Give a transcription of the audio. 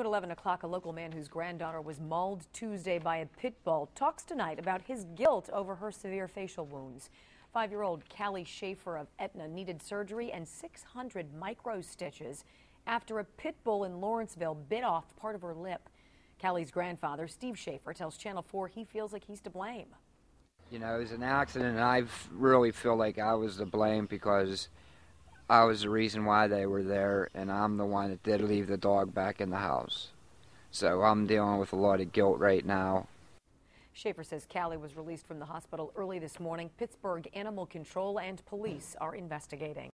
At 11 o'clock, a local man whose granddaughter was mauled Tuesday by a pit bull talks tonight about his guilt over her severe facial wounds. Five-year-old Kallie Schaffer of Etna needed surgery and 600 micro stitches after a pit bull in Lawrenceville bit off part of her lip. Kallie's grandfather, Steve Schaffer, tells Channel 4 he feels like he's to blame. You know, it was an accident, and I really feel like I was to blame because I was the reason why they were there, and I'm the one that did leave the dog back in the house. So I'm dealing with a lot of guilt right now. Schaffer says Kallie was released from the hospital early this morning. Pittsburgh Animal Control and police are investigating.